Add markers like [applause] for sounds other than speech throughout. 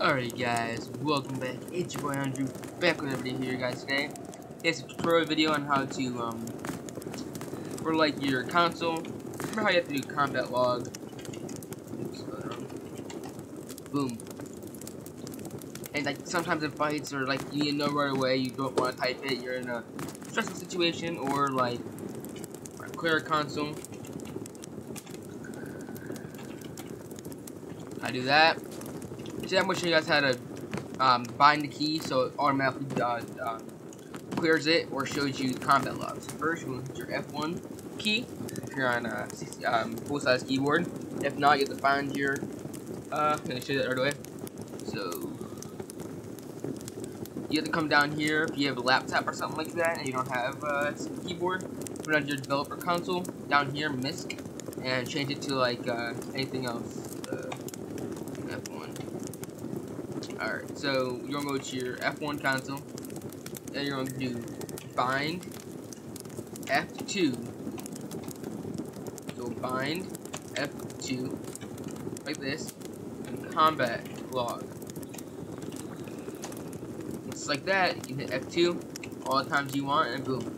Alright guys, welcome back. It's your boy Andrew, back with video here guys today. It's a tutorial video on how to, um, for like your console, remember how you have to do combat log. Oops, Boom. And like sometimes in fights or like you know right away, you don't want to type it, you're in a stressful situation or like clear a console. I do that. Today I'm show you guys how to um, bind the key so it automatically uh, uh, clears it or shows you the combat logs. First, you hit your F1 key if you're on a um, full-size keyboard. If not, you have to find your. Uh, I'm gonna show you that right away. So you have to come down here if you have a laptop or something like that and you don't have a keyboard. Put on your developer console down here, MISC, and change it to like uh, anything else. Alright, so you're gonna go to your F1 console, and you're gonna do bind F2. So bind F2 like this, and combat log. Just like that, you hit F2 all the times you want, and boom.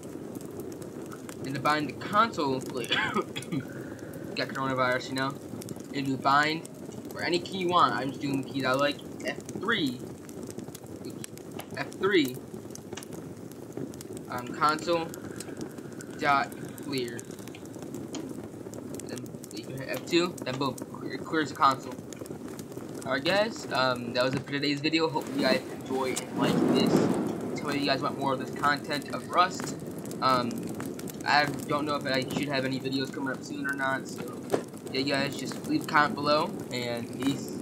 And to bind the console, [coughs] [coughs] got coronavirus, you know, and do bind or any key you want. I'm just doing keys I like. F3. F3. Um, console dot clear. Then you can hit F2. Then boom, it clears the console. Alright guys, um, that was it for today's video. Hope you guys enjoy and like this. Tell me you guys want more of this content of Rust. Um, I don't know if I should have any videos coming up soon or not, so yeah guys, just leave a comment below, and peace.